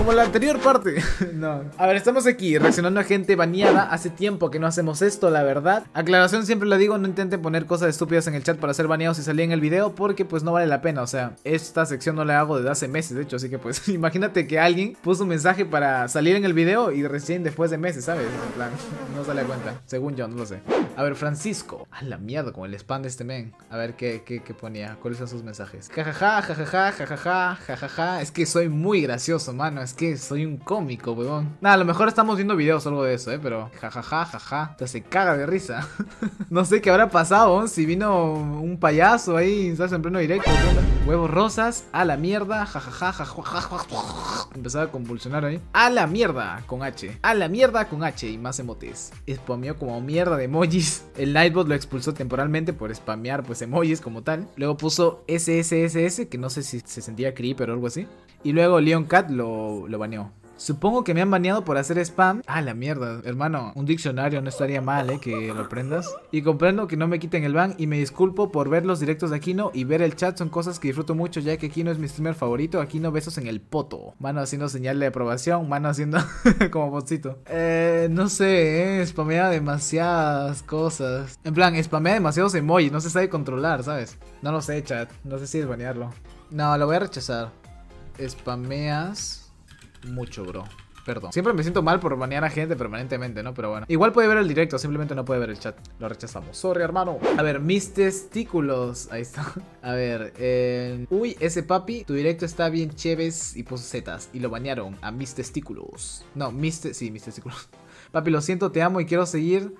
como la anterior parte. no. A ver, estamos aquí reaccionando a gente baneada. Hace tiempo que no hacemos esto, la verdad. Aclaración, siempre la digo, no intenten poner cosas estúpidas en el chat para ser baneados y salir en el video porque pues no vale la pena. O sea, esta sección no la hago desde hace meses, de hecho. Así que pues imagínate que alguien puso un mensaje para salir en el video y recién después de meses, ¿sabes? En plan, no sale a cuenta. Según yo, no lo sé. A ver, Francisco. A la mierda con el spam de este men. A ver qué, qué, qué ponía. ¿Cuáles son sus mensajes? Jajaja, jajaja, jajaja, jajaja. Es que soy muy gracioso, mano. Es que soy un cómico, weón. Nada, a lo mejor estamos viendo videos o algo de eso, eh. Pero jajaja, jaja. Te se caga de risa. no sé qué habrá pasado. Si vino un payaso ahí, estás en pleno directo. Huevos rosas, a la mierda. Jajaja, jajaja. Empezaba a convulsionar ahí. A la mierda con H. A la mierda con H y más emotes. Spameó como mierda de emojis. El Nightbot lo expulsó temporalmente por spamear pues emojis como tal. Luego puso SSSS, que no sé si se sentía creep o algo así. Y luego Leon Cat lo, lo baneó. Supongo que me han baneado por hacer spam. Ah, la mierda, hermano. Un diccionario no estaría mal, ¿eh? Que lo aprendas. Y comprendo que no me quiten el ban y me disculpo por ver los directos de Aquino y ver el chat. Son cosas que disfruto mucho ya que Aquino es mi streamer favorito. Aquino besos en el poto. Mano haciendo señal de aprobación. Mano haciendo como botcito. Eh, no sé, ¿eh? Spamea demasiadas cosas. En plan, spamea demasiados emojis. No se sabe controlar, ¿sabes? No lo sé, chat. No sé si es banearlo. No, lo voy a rechazar. Spameas mucho, bro. Perdón. Siempre me siento mal por banear a gente permanentemente, ¿no? Pero bueno. Igual puede ver el directo, simplemente no puede ver el chat. Lo rechazamos. Sorry, hermano. A ver, mis testículos. Ahí está. A ver. Eh... Uy, ese papi, tu directo está bien chéves y puso zetas. Y lo banearon a mis testículos. No, mis... Te... Sí, mis testículos. Papi, lo siento, te amo y quiero seguir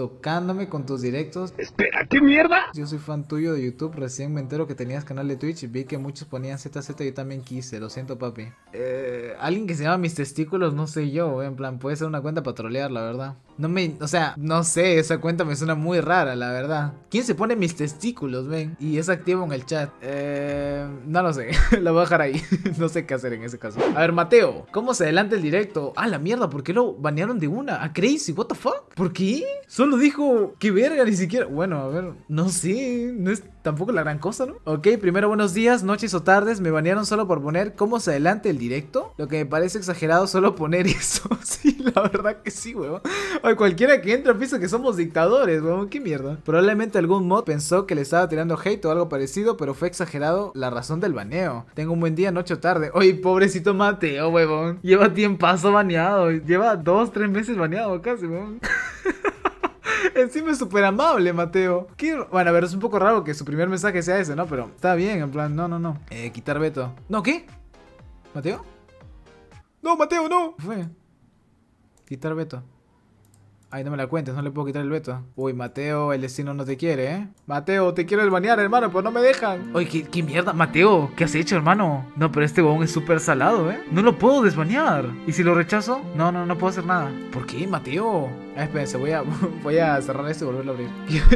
tocándome con tus directos. Espera, ¿qué mierda? Yo soy fan tuyo de YouTube, recién me entero que tenías canal de Twitch y vi que muchos ponían ZZ y yo también quise, lo siento papi. Eh, alguien que se llama Mis Testículos, no sé yo, en plan, puede ser una cuenta para trolear, la verdad. No me, o sea, no sé, esa cuenta me suena muy rara, la verdad. ¿Quién se pone Mis Testículos, ven? Y es activo en el chat. Eh, no lo sé, lo voy a dejar ahí, no sé qué hacer en ese caso. A ver, Mateo, ¿cómo se adelanta el directo? Ah, la mierda, ¿por qué lo banearon de una? ¿A Crazy? ¿What the fuck? ¿Por qué? Solo dijo que verga, ni siquiera. Bueno, a ver, no sé, no es tampoco la gran cosa, ¿no? Ok, primero buenos días, noches o tardes. Me banearon solo por poner cómo se adelante el directo. Lo que me parece exagerado solo poner eso. sí, la verdad que sí, weón. Cualquiera que entra piensa que somos dictadores, weón. Qué mierda. Probablemente algún mod pensó que le estaba tirando hate o algo parecido, pero fue exagerado la razón del baneo. Tengo un buen día, noche o tarde. Oye, pobrecito Mateo, weón. Lleva tiempazo baneado. Lleva dos, tres meses baneado casi, weón. Encima es súper amable, Mateo. Bueno, a ver, es un poco raro que su primer mensaje sea ese, ¿no? Pero está bien, en plan, no, no, no. Eh, quitar veto. ¿No, qué? ¿Mateo? No, Mateo, no. Fue. Quitar veto. Ay, no me la cuentes, no le puedo quitar el veto. Uy, Mateo, el destino no te quiere, ¿eh? Mateo, te quiero desbanear, hermano, pero no me dejan. Oye, ¿qué, ¿qué, mierda? Mateo, ¿qué has hecho, hermano? No, pero este huevón es súper salado, ¿eh? No lo puedo desbanear. ¿Y si lo rechazo? No, no, no puedo hacer nada. ¿Por qué, Mateo? Ah, espérense, voy a, voy a cerrar esto y volverlo a abrir.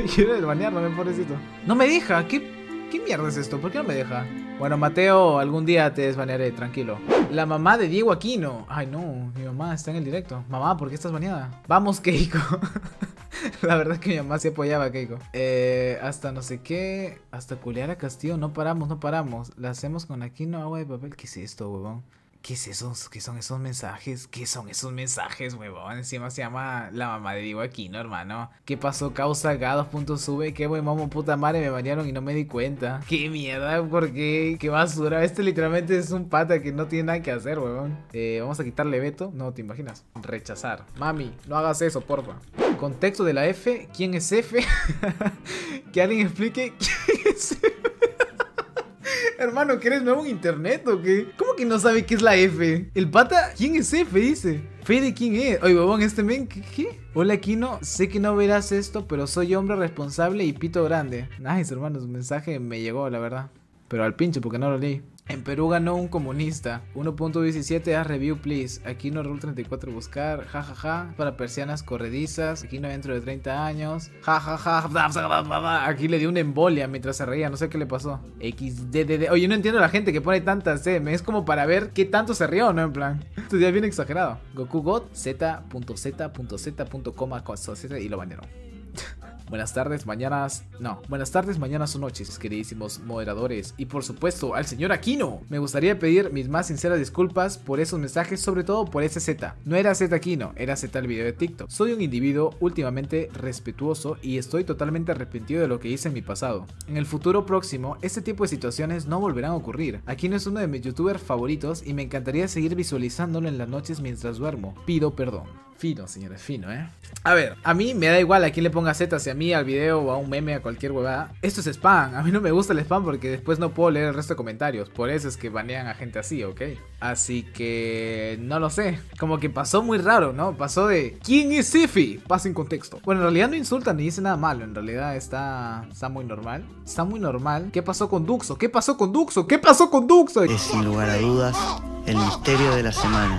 Quiero desbanearlo, me pobrecito. No me deja, ¿qué? ¿Qué mierda es esto? ¿Por qué no me deja? Bueno, Mateo, algún día te desbanearé, tranquilo. La mamá de Diego Aquino. Ay, no, mi mamá está en el directo. Mamá, ¿por qué estás baneada? Vamos, Keiko. La verdad es que mi mamá sí apoyaba Keiko. Eh, hasta no sé qué. Hasta culear a Castillo. No paramos, no paramos. La hacemos con Aquino, agua de papel. ¿Qué es esto, huevón? ¿Qué es eso? ¿Qué son esos mensajes? ¿Qué son esos mensajes, huevón? Encima se llama la mamá de Diego Aquino, hermano. ¿Qué pasó? Causa Gados.sube. Qué buen mamo, puta madre, me bañaron y no me di cuenta. ¿Qué mierda? ¿Por qué? ¿Qué basura? Este literalmente es un pata que no tiene nada que hacer, huevón. Eh, vamos a quitarle veto. No, te imaginas. Rechazar. Mami, no hagas eso, porfa. Contexto de la F. ¿Quién es F? que alguien explique quién es F. Hermano, ¿quieres nuevo en internet o qué? ¿Cómo que no sabe qué es la F? El pata, ¿quién es F? Dice. ¿Fe de quién es? Oye, babón, este men, ¿qué? Hola, Kino. Sé que no verás esto, pero soy hombre responsable y pito grande. Nice, hermano, su mensaje me llegó, la verdad. Pero al pincho, porque no lo leí. En Perú ganó un comunista. 1.17 a review, please. Aquí no Rule 34 buscar. Jajaja. Ja, ja. Para persianas corredizas. Aquí no dentro de 30 años. Jajaja. Ja, Aquí le dio una embolia mientras se reía. No sé qué le pasó. XDDD. Oye, no entiendo a la gente que pone tantas. Es como para ver qué tanto se rió, ¿no? En plan. Esto ya es bien exagerado. Goku God Z.Z.Z.coma y lo banearon. Buenas tardes, mañanas. No, buenas tardes, mañanas o noches, queridísimos moderadores. Y por supuesto, al señor Aquino. Me gustaría pedir mis más sinceras disculpas por esos mensajes, sobre todo por ese Z. No era Z Aquino, era Z el video de TikTok. Soy un individuo últimamente respetuoso y estoy totalmente arrepentido de lo que hice en mi pasado. En el futuro próximo, este tipo de situaciones no volverán a ocurrir. Aquino es uno de mis youtubers favoritos y me encantaría seguir visualizándolo en las noches mientras duermo. Pido perdón. Fino, señores, fino, ¿eh? A ver, a mí me da igual a quién le ponga Z, si a mí, al video o a un meme, a cualquier huevada. Esto es spam. A mí no me gusta el spam porque después no puedo leer el resto de comentarios. Por eso es que banean a gente así, ¿ok? Así que no lo sé. Como que pasó muy raro, ¿no? Pasó de ¿Quién es Sifi? Pasa en contexto. Bueno, en realidad no insultan ni dice nada malo. En realidad está, está muy normal. Está muy normal. ¿Qué pasó con Duxo? ¿Qué pasó con Duxo? ¿Qué pasó con Duxo? Es sin lugar a dudas el misterio de la semana.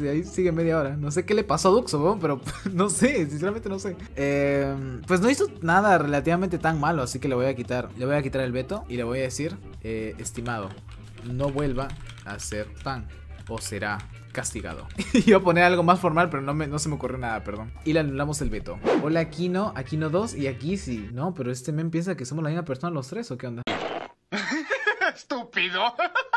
Y ahí sigue media hora. No sé qué le pasó a Duxo, pero no sé, sinceramente no sé. Eh, pues no hizo nada relativamente tan malo, así que le voy a quitar. Le voy a quitar el veto y le voy a decir, eh, estimado, no vuelva a hacer pan o será castigado. Iba a poner algo más formal, pero no, me, no se me ocurrió nada, perdón. Y le anulamos el veto. Hola, Aquino, Aquino 2 y aquí sí. No, pero este men piensa que somos la misma persona los tres, ¿o qué onda? Estúpido.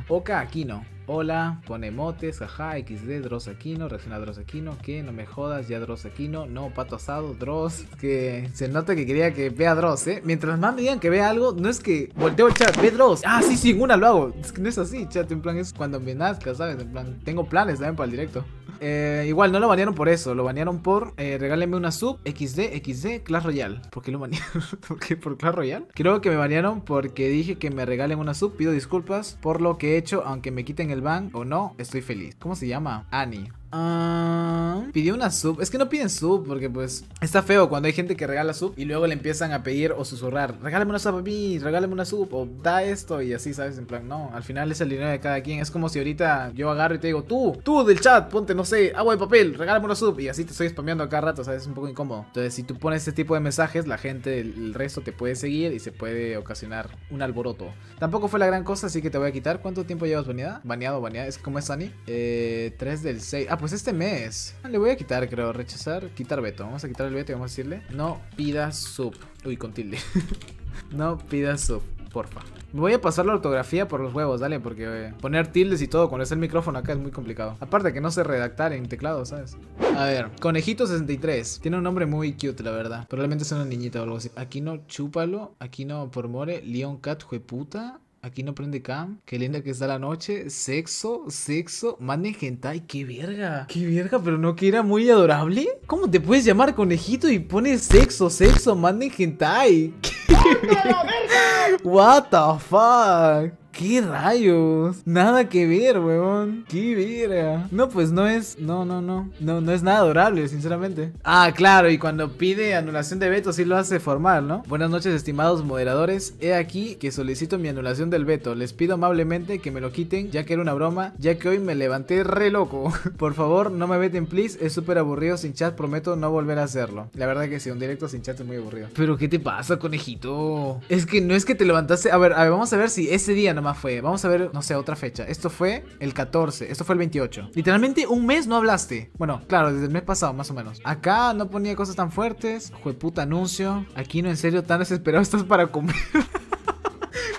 Oka Aquino. Hola, pone motes, jaja, XD, Dross Aquino, reacciona Dross Aquino, que no me jodas, ya Dross Aquino, no, pato asado, Dross, que se nota que quería que vea Dross, ¿eh? Mientras más me digan que vea algo, no es que volteo el chat, ve Dross, ah, sí, sí, en una lo hago, es que no es así, chat, en plan es cuando me nazca, ¿sabes? En plan, tengo planes también para el directo. Eh, igual, no lo banearon por eso, lo banearon por eh, regálenme una sub XD, XD, Clash Royale. ¿Por qué lo banearon? ¿Por qué? ¿Por Clash Royale? Creo que me banearon porque dije que me regalen una sub. Pido disculpas por lo que he hecho, aunque me quiten el ban o no, estoy feliz. ¿Cómo se llama? Annie. Ah, pidió una sub. Es que no piden sub porque pues está feo cuando hay gente que regala sub y luego le empiezan a pedir o susurrar. Regálame una sub a mí, regálame una sub o da esto y así, ¿sabes? En plan, no, al final es el dinero de cada quien. Es como si ahorita yo agarro y te digo, tú, tú del chat, ponte, no sé, agua de papel, regálame una sub y así te estoy spameando cada rato, ¿sabes? Es un poco incómodo. Entonces, si tú pones este tipo de mensajes, la gente, el resto te puede seguir y se puede ocasionar un alboroto. Tampoco fue la gran cosa, así que te voy a quitar. ¿Cuánto tiempo llevas baneada? Baneado, baneada. ¿Es como es Sunny? Eh, 3 del 6. Ah, pues este mes. Le voy a quitar, creo. Rechazar, quitar veto. Vamos a quitar el veto y vamos a decirle: No pidas sub. Uy, con tilde. no pidas sub, porfa. Me voy a pasar la ortografía por los huevos, dale, porque eh, poner tildes y todo cuando es el micrófono acá es muy complicado. Aparte que no sé redactar en teclado, ¿sabes? A ver, Conejito63. Tiene un nombre muy cute, la verdad. Probablemente es una niñita o algo así. Aquí no, chúpalo. Aquí no, por more. Leon Cat, jueputa. Aquí no prende cam. Qué linda que está la noche. Sexo, sexo. Manden hentai. Qué verga. Qué verga, pero no que era muy adorable. ¿Cómo te puedes llamar conejito y pones sexo, sexo? Manden hentai. What the fuck? ¿Qué rayos? Nada que ver, weón. Qué verga. No, pues no es. No, no, no. No, no es nada adorable, sinceramente. Ah, claro, y cuando pide anulación de veto, sí lo hace formal, ¿no? Buenas noches, estimados moderadores. He aquí que solicito mi anulación del veto. Les pido amablemente que me lo quiten, ya que era una broma, ya que hoy me levanté re loco. Por favor, no me veten, please. Es súper aburrido sin chat. Prometo no volver a hacerlo. La verdad que sí, un directo sin chat es muy aburrido. Pero, ¿qué te pasa, conejito? Es que no es que te levantaste. A ver, a ver, vamos a ver si ese día no fue. Vamos a ver, no sé, otra fecha. Esto fue el 14, esto fue el 28. Literalmente un mes no hablaste. Bueno, claro, desde el mes pasado, más o menos. Acá no ponía cosas tan fuertes. Jueputa anuncio. Aquí no, en serio, tan desesperado estás para comer.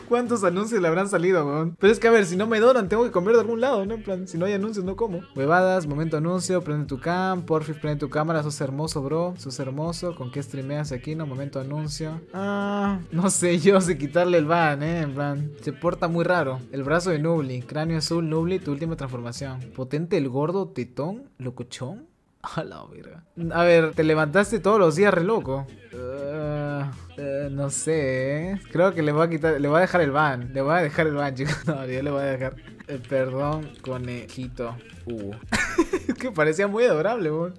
¿Cuántos anuncios le habrán salido, weón? Pero es que a ver, si no me donan, tengo que comer de algún lado, ¿no? En plan, si no hay anuncios, no como. Huevadas, momento anuncio, prende tu cam, porfis, prende tu cámara, sos hermoso, bro. Sos hermoso. ¿Con qué streameas aquí, no? Momento anuncio. Ah, no sé yo sé quitarle el ban, ¿eh? En plan, se porta muy raro. El brazo de Nubli, cráneo azul, Nubli, tu última transformación. Potente el gordo, tetón, locochón. A la verga. A ver, te levantaste todos los días re loco. Uh, uh, no sé, ¿eh? Creo que le voy a quitar, le voy a dejar el ban. Le voy a dejar el ban, chicos. No, yo le voy a dejar. Eh, perdón, conejito. Uh. que parecía muy adorable, weón.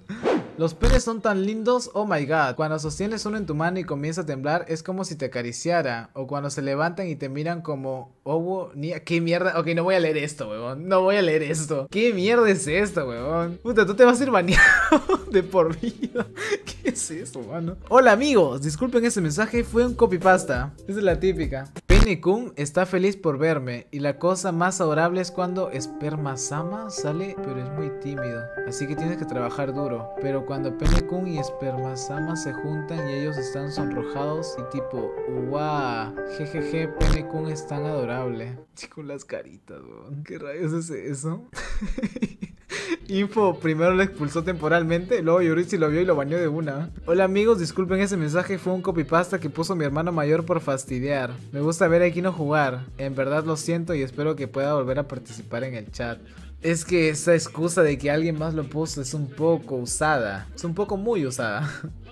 Los penes son tan lindos, oh my god. Cuando sostienes uno en tu mano y comienza a temblar, es como si te acariciara. O cuando se levantan y te miran como Owo, ¿Qué mierda? Ok, no voy a leer esto, weón. No voy a leer esto. ¿Qué mierda es esto, weón? Puta, tú te vas a ir baneado de por vida. ¿Qué es eso, mano? Hola, amigos. Disculpen ese mensaje. Fue un copypasta. Esa es la típica. Kun está feliz por verme. Y la cosa más adorable es cuando Esperma Sama sale, pero es muy tímido. Así que tienes que trabajar duro. Pero cuando Penny Kun y Esperma Sama se juntan y ellos están sonrojados y tipo, ¡Wow! Jejeje, Penny Kun es tan adorable. Con las caritas, weón. ¿Qué rayos es eso? Info primero lo expulsó temporalmente, luego Yurichi lo vio y lo bañó de una. Hola amigos, disculpen ese mensaje, fue un copypasta que puso mi hermano mayor por fastidiar. Me gusta ver a Aquino jugar. En verdad lo siento y espero que pueda volver a participar en el chat. Es que esa excusa de que alguien más lo puso es un poco usada. Es un poco muy usada.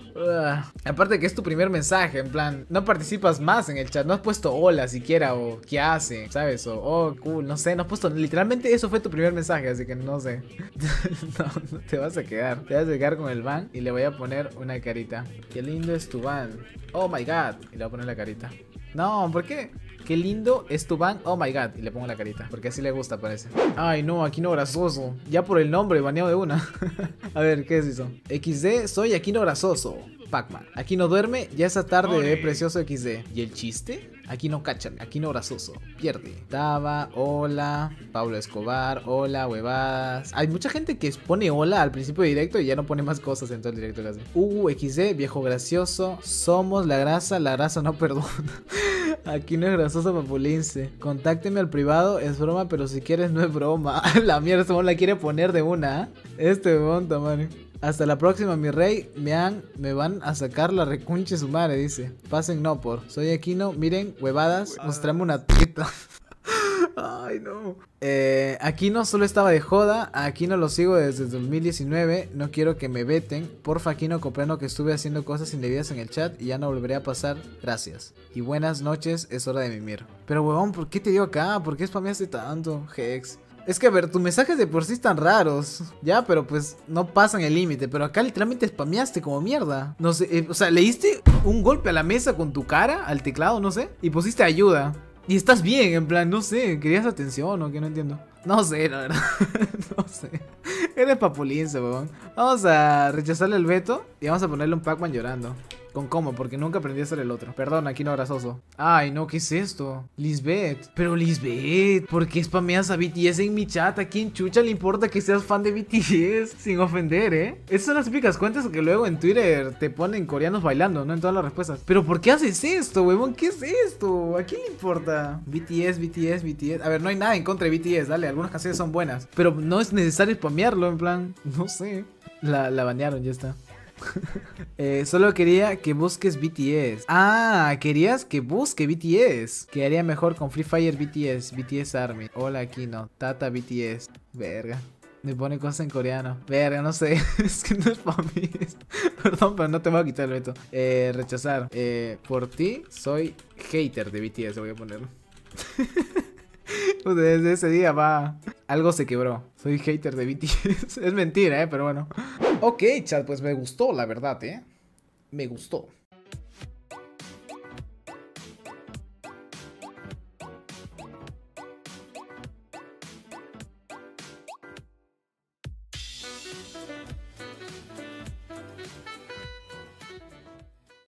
Aparte que es tu primer mensaje, en plan, no participas más en el chat, no has puesto hola siquiera o qué hace, ¿sabes? O oh, cool, no sé, no has puesto, literalmente eso fue tu primer mensaje, así que no sé. no, no te vas a quedar, te vas a quedar con el van y le voy a poner una carita. Qué lindo es tu van. Oh my god, y le voy a poner la carita. No, ¿por qué? Qué lindo es tu van. Oh my god. Y le pongo la carita. Porque así le gusta, parece. Ay, no, Aquino Grasoso. Ya por el nombre, baneado de una. a ver, ¿qué es eso? XD, soy Aquino Grasoso. Pac-Man. Aquí no duerme, ya esa tarde de precioso XD. ¿Y el chiste? Aquí no cachan, aquí no grasoso. Pierde. Taba, hola. Pablo Escobar, hola, huevadas. Hay mucha gente que pone hola al principio de directo y ya no pone más cosas en todo el directo. Uh, XD, viejo gracioso. Somos la grasa, la grasa no perdona. Aquí no es grasoso papulince. Contácteme al privado, es broma, pero si quieres no es broma. la mierda, este la quiere poner de una. ¿eh? Este monta, man. Hasta la próxima, mi rey. Me, han, me van a sacar la recunche su madre, dice. Pasen no por. Soy Aquino. Miren, huevadas. Mostrame una tita. Ay, no. Eh, Aquino solo estaba de joda. Aquino lo sigo desde 2019. No quiero que me veten. Porfa, Aquino, comprendo que estuve haciendo cosas indebidas en el chat y ya no volveré a pasar. Gracias. Y buenas noches, es hora de mimir. Pero, huevón, ¿por qué te dio acá? ¿Por qué spameaste tanto, Hex? Es que, a ver, tus mensajes de por sí están raros. Ya, pero pues no pasan el límite. Pero acá literalmente spameaste como mierda. No sé, eh, o sea, leíste un golpe a la mesa con tu cara, al teclado, no sé. Y pusiste ayuda. Y estás bien, en plan, no sé, querías atención o que no entiendo. No sé, la verdad. no sé. Eres papulince, weón. Vamos a rechazarle el veto y vamos a ponerle un Pac-Man llorando. ¿Con cómo? Porque nunca aprendí a ser el otro. Perdón, aquí no grasoso. Ay, no, ¿qué es esto? Lisbeth. Pero Lisbeth, ¿por qué spameas a BTS en mi chat? ¿A quién chucha le importa que seas fan de BTS? Sin ofender, ¿eh? Esas son las típicas cuentas que luego en Twitter te ponen coreanos bailando, ¿no? En todas las respuestas. Pero ¿por qué haces esto, huevón? ¿Qué es esto? ¿A quién le importa? BTS, BTS, BTS. A ver, no hay nada en contra de BTS, dale. Algunas canciones son buenas. Pero no es necesario spamearlo, en plan. No sé. La, la banearon, ya está. Eh, solo quería que busques BTS. Ah, querías que busque BTS. Quedaría mejor con Free Fire BTS, BTS Army. Hola, aquí no. Tata BTS. Verga. Me pone cosas en coreano. Verga, no sé. es que no es para mí. Perdón, pero no te voy a quitar el veto. Eh, rechazar. Eh, por ti, soy hater de BTS. Voy a ponerlo. Desde ese día va. Algo se quebró. Soy hater de BTS. es mentira, eh, pero bueno. Ok, chat, pues me gustó, la verdad, eh. Me gustó.